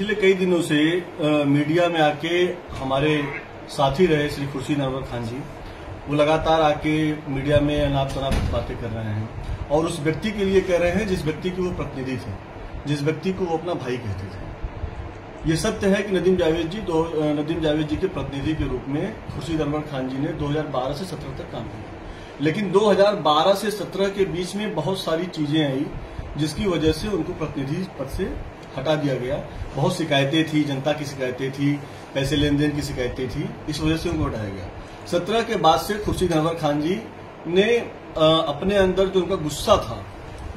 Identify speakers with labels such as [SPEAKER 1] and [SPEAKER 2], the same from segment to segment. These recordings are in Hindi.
[SPEAKER 1] पिछले कई दिनों से आ, मीडिया में आके हमारे साथी रहे श्री खुर्शीद अनवर खान जी। वो लगातार आके मीडिया में अनाप शनाप बातें कर रहे हैं और उस व्यक्ति के लिए कह रहे हैं जिस व्यक्ति की वो प्रतिनिधि थे जिस व्यक्ति को वो अपना भाई कहते थे। ये सत्य है कि नदीम जावेद जी दो नदीम जावेद जी के प्रतिनिधि के रूप में खुर्शीद अनवर खान जी ने 2012 से 17 तक काम किया। लेकिन 2012 से 17 के बीच में बहुत सारी चीज़ें आई जिसकी वजह से उनको प्रतिनिधि पद से हटा दिया गया। बहुत शिकायतें थी, जनता की शिकायतें थी, पैसे लेन देन की शिकायतें थी, इस वजह से उनको हटाया गया। सत्रह के बाद से खुर्शीद अनवर खान जी ने अपने अंदर जो उनका गुस्सा था,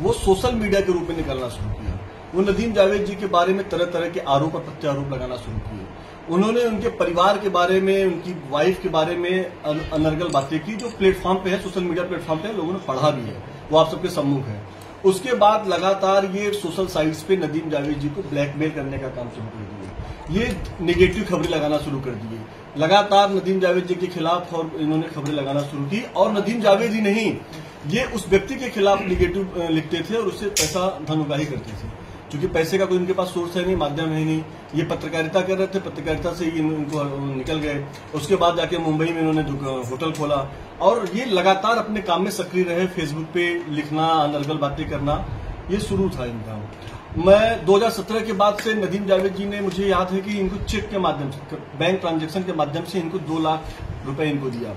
[SPEAKER 1] वो सोशल मीडिया के रूप में निकलना शुरू किया। वो नदीम जावेद जी के बारे में तरह तरह के आरोप और प्रत्यारोप लगाना शुरू किए। उन्होंने उनके परिवार के बारे में, उनकी वाइफ के बारे में अनर्गल बातें की, जो प्लेटफॉर्म पे है सोशल मीडिया प्लेटफॉर्म पे लोगों ने पढ़ा भी है। वो आप सबके सम्मुख है। उसके बाद लगातार ये सोशल साइट्स पे नदीम जावेद जी को ब्लैकमेल करने का काम शुरू कर दिए। ये निगेटिव खबरें लगाना शुरू कर दिए। लगातार नदीम जावेद जी के खिलाफ और इन्होंने खबरें लगाना शुरू की और नदीम जावेद ही नहीं, ये उस व्यक्ति के खिलाफ निगेटिव लिखते थे और उससे पैसा धन उगाही करते थे। क्योंकि पैसे का कोई इनके पास सोर्स है नहीं, माध्यम है नहीं। ये पत्रकारिता कर रहे थे, पत्रकारिता से ही इनको, निकल गए। उसके बाद जाके मुंबई में इन्होंने होटल खोला। और ये लगातार अपने काम में सक्रिय रहे फेसबुक पे लिखना, अनर्गल बातें करना, ये शुरू था इनका। मैं 2017 के बाद से नदीम जावेद जी ने मुझे याद है कि इनको चेक के माध्यम से बैंक ट्रांजेक्शन के माध्यम से इनको दो लाख रुपए इनको दिया।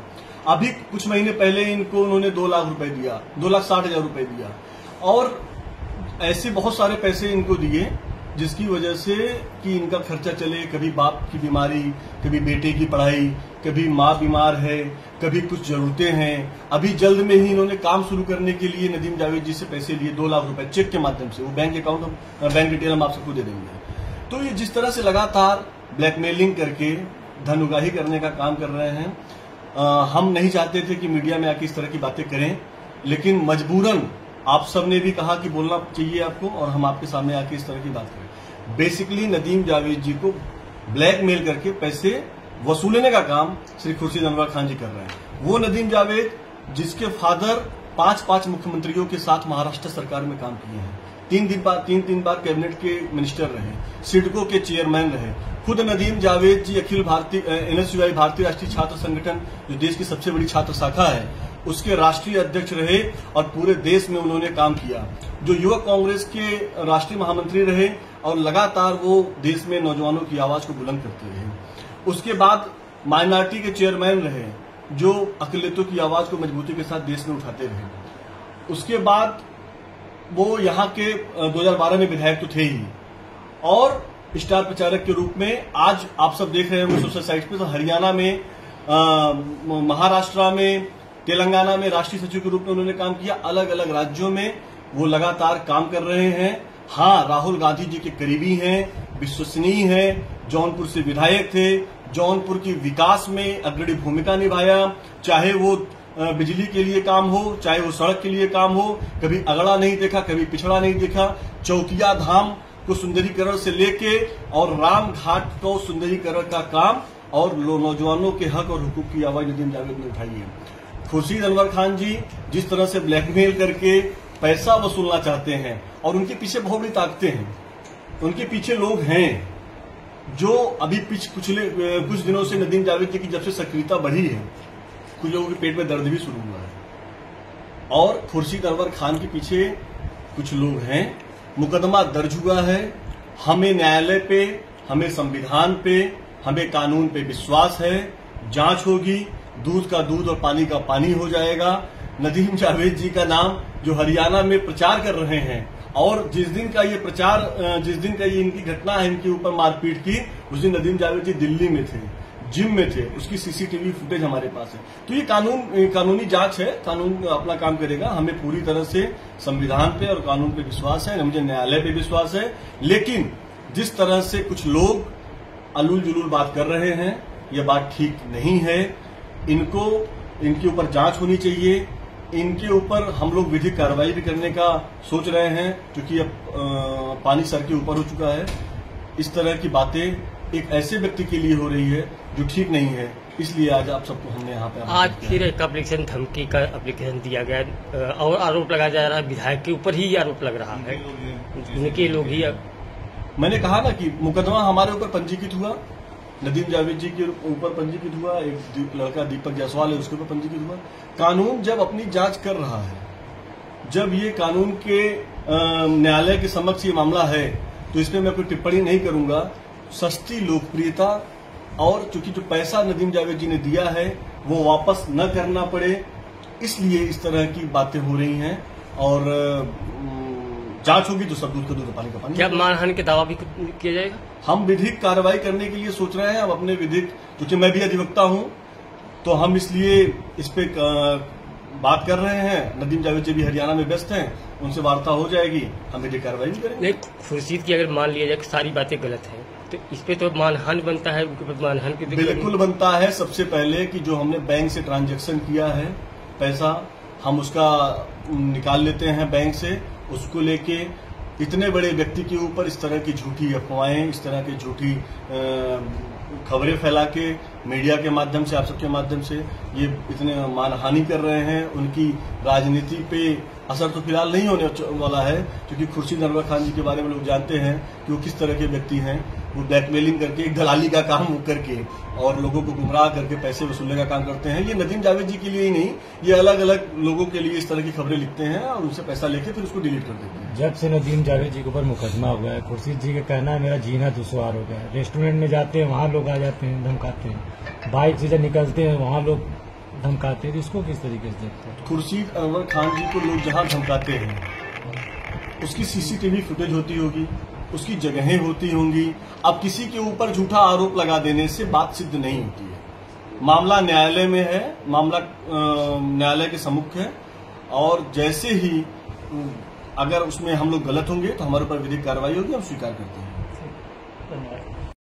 [SPEAKER 1] अभी कुछ महीने पहले इनको उन्होंने दो लाख रुपए दिया, दो लाख साठ हज़ार रुपए दिया। और ऐसे बहुत सारे पैसे इनको दिए जिसकी वजह से कि इनका खर्चा चले। कभी बाप की बीमारी कभी बेटे की पढ़ाई कभी माँ बीमार है कभी कुछ जरूरतें हैं। अभी जल्द में ही इन्होंने काम शुरू करने के लिए नदीम जावेद जी से पैसे लिए दो लाख रुपए चेक के माध्यम से। वो बैंक अकाउंट बैंक डिटेल हम आप सबको दे देंगे। तो ये जिस तरह से लगातार ब्लैकमेलिंग करके धन उगाही करने का काम कर रहे हैं आ, हम नहीं चाहते थे कि मीडिया में आके इस तरह की बातें करें लेकिन मजबूरन आप सबने भी कहा कि बोलना चाहिए आपको और हम आपके सामने आके इस तरह की बात करें। बेसिकली नदीम जावेद जी को ब्लैकमेल करके पैसे वसूलने का काम श्री खुर्शीद अनवर खान जी कर रहे हैं। वो नदीम जावेद, जिसके फादर पाँच पाँच मुख्यमंत्रियों के साथ महाराष्ट्र सरकार में काम किए हैं। तीन दिन बार तीन तीन बार कैबिनेट के मिनिस्टर रहे सिडको के चेयरमैन रहे खुद नदीम जावेद जी अखिल भारतीय, एनएसयूआई, भारतीय राष्ट्रीय छात्र संगठन, जो देश की सबसे बड़ी छात्र शाखा है उसके राष्ट्रीय अध्यक्ष रहे और पूरे देश में उन्होंने काम किया। जो युवक कांग्रेस के राष्ट्रीय महामंत्री रहे और लगातार वो देश में नौजवानों की आवाज़ को बुलंद करते रहे। उसके बाद माइनॉरिटी के चेयरमैन रहे, जो अकलियतों की आवाज़ को मजबूती के साथ देश में उठाते रहे। उसके बाद वो यहाँ के 2012 में विधायक तो थे ही। और स्टार प्रचारक के रूप में आज आप सब देख रहे होंगे सोशल साइट पे तो हरियाणा में, महाराष्ट्र में तेलंगाना में राष्ट्रीय सचिव के रूप में उन्होंने काम किया। अलग अलग राज्यों में वो लगातार काम कर रहे हैं। हाँ राहुल गांधी जी के करीबी हैं, विश्वसनीय हैं, जौनपुर से विधायक थे, जौनपुर की विकास में अग्रणी भूमिका निभाया। चाहे वो बिजली के लिए काम हो, चाहे वो सड़क के लिए काम हो, कभी अगड़ा नहीं देखा, कभी पिछड़ा नहीं देखा। चौकिया धाम को सुंदरीकरण से लेके और राम घाट को सुंदरीकरण का काम और नौजवानों के हक और हुकूक की आवाज़ नदीम जावेद ने उठाई है। खुर्शीद अनवर खान जी जिस तरह से ब्लैकमेल करके पैसा वसूलना चाहते हैं और उनके पीछे बहुत बड़ी ताकतें हैं, उनके पीछे लोग हैं, जो अभी पिछले कुछ दिनों से नदीम जावेद जी की जब से सक्रियता बढ़ी है, कुछ लोगों के पेट में दर्द भी शुरू हुआ है। और खुर्शीद अनवर खान के पीछे कुछ लोग हैं, मुकदमा दर्ज हुआ है, हमें न्यायालय पे, हमें संविधान पे, हमें कानून पे विश्वास है, जाँच होगी दूध का दूध और पानी का पानी हो जाएगा। नदीम जावेद जी का नाम, जो हरियाणा में प्रचार कर रहे हैं और जिस दिन का ये प्रचार जिस दिन का ये इनकी घटना है, इनके ऊपर मारपीट की, उस दिन नदीम जावेद जी दिल्ली में थे, जिम में थे, उसकी सीसीटीवी फुटेज हमारे पास है। तो ये कानून कानूनी जाँच है, कानून अपना काम करेगा, हमें पूरी तरह से संविधान पे और कानून पे विश्वास है, मुझे न्यायालय पे विश्वास है, लेकिन जिस तरह से कुछ लोग अलूल जुलूल बात कर रहे हैं यह बात ठीक नहीं है इनको इनके ऊपर जाँच होनी चाहिए। इनके ऊपर हम लोग विधिक कार्रवाई भी करने का सोच रहे हैं क्योंकि अब पानी सर के ऊपर हो चुका है। इस तरह की बातें एक ऐसे व्यक्ति के लिए हो रही है जो ठीक नहीं है। इसलिए आज आप सबको हमने यहाँ पे
[SPEAKER 2] आज फिर एक अप्लीकेशन धमकी का अप्लीकेशन दिया गया। और आरोप लगाया जा रहा है विधायक के ऊपर ही आरोप लग रहा है। उनके लोग ही।
[SPEAKER 1] मैंने कहा ना कि मुकदमा हमारे ऊपर पंजीकृत हुआ। नदीम जावेद जी के ऊपर पंजीकृत हुआ, एक लड़का दीपक जायसवाल है, उसके ऊपर पंजीकृत हुआ। कानून जब अपनी जाँच कर रहा है, जब ये कानून के न्यायालय के समक्ष ये मामला है तो इसमें मैं कोई टिप्पणी नहीं करूँगा। सस्ती लोकप्रियता और चूँकि जो पैसा नदीम जावेद जी ने दिया है, वो वापस न करना पड़े। इसलिए इस तरह की बातें हो रही हैं और जाँच होगी तो सब दूध का दूध पानी का पानी
[SPEAKER 2] क्या मानहानि के दावा भी किया जाएगा?
[SPEAKER 1] हम विधिक कार्रवाई करने के लिए सोच रहे हैं अब अपने विधिक क्योंकि मैं भी अधिवक्ता हूँ तो हम इसलिए इस पे बात कर रहे हैं। नदीम जावेद जी भी हरियाणा में व्यस्त हैं उनसे वार्ता हो जाएगी हम विधिक कार्रवाई भी करेंगे।
[SPEAKER 2] नहीं खुर्शीद की अगर मान लिया जाए कि सारी बातें गलत है तो इस पे तो मानहानि बनता है मानहानि की
[SPEAKER 1] बिल्कुल बनता है सबसे पहले कि जो हमने बैंक से ट्रांजेक्शन किया है पैसा हम उसका निकाल लेते हैं बैंक से उसको लेके इतने बड़े व्यक्ति के ऊपर इस तरह की झूठी अफवाहें, इस तरह की झूठी खबरें फैला के मीडिया के माध्यम से, आप सबके माध्यम से ये इतने मानहानि कर रहे हैं। उनकी राजनीति पे असर तो फ़िलहाल नहीं होने वाला है, क्योंकि खुर्शीद अनवर खान जी के बारे में लोग जानते हैं कि वो किस तरह के व्यक्ति हैं। वो ब्लैकमेलिंग करके एक दलाली का काम करके और लोगों को गुमराह करके पैसे वसूलने का काम करते हैं। ये नदीम जावेद जी के लिए ही नहीं ये अलग अलग लोगों के लिए इस तरह की खबरें लिखते हैं और उनसे पैसा लेके फिर उसको डिलीट कर देते हैं।
[SPEAKER 3] जब से नदीम जावेद जी के ऊपर मुकदमा हुआ है खुर्शीद जी का कहना है मेरा जीना दुशवार हो गया है। रेस्टोरेंट में जाते हैं वहाँ लोग आ जाते हैं धमकाते हैं। बाइक से जब निकलते हैं वहाँ लोग धमकाते हैं। तो इसको किस तरीके से देखते हैं?
[SPEAKER 1] खुर्शीद अनवर खान जी को लोग जहाँ धमकाते हैं उसकी सीसीटीवी फुटेज होती होगी। उसकी जगहें होती होंगी। अब किसी के ऊपर झूठा आरोप लगा देने से बात सिद्ध नहीं होती है। मामला न्यायालय में है, मामला न्यायालय के सम्मुख है। और जैसे ही अगर उसमें हम लोग गलत होंगे तो हमारे ऊपर विधिक कार्रवाई होगी, हम स्वीकार करते हैं।
[SPEAKER 3] धन्यवाद।